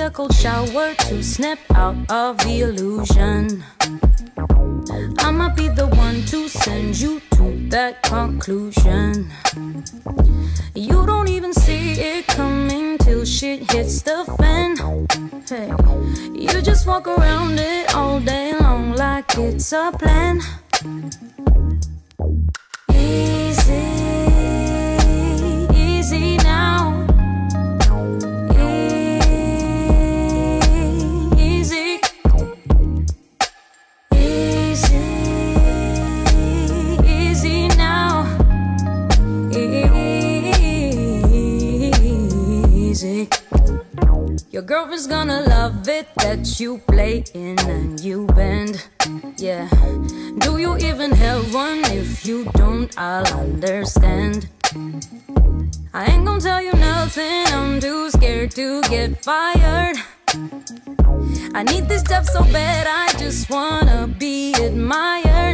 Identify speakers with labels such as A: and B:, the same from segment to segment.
A: a cold shower to snap out of the illusion. I'ma be the one to send you to that conclusion. You don't even see it coming till shit hits the fan. Hey, you just walk around it all day long like it's a plan. Your girlfriend's gonna love it that you play in and you bend. Yeah. Do you even have one? If you don't, I'll understand. I ain't gonna tell you nothing, I'm too scared to get fired. I need this stuff so bad, I just wanna be admired.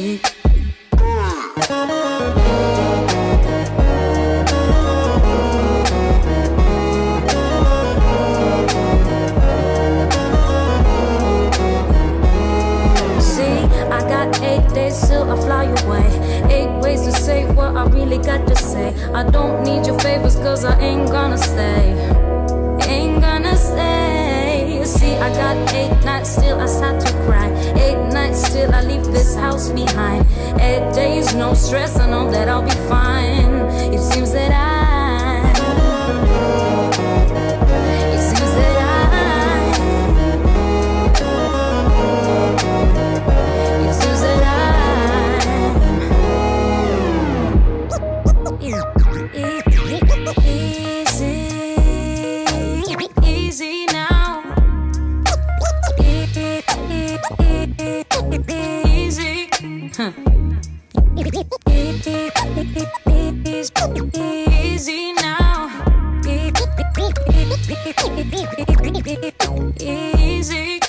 A: Easy. See, I got eight days till I fly away. Eight ways to say what I really got to say. I don't need your favors, cause I ain't gonna stay. Eight nights still I start to cry. Eight nights still I leave this house behind. Eight days, no stress, I know that I'll be fine. It seems that I Yeah. huh? Easy now. Easy.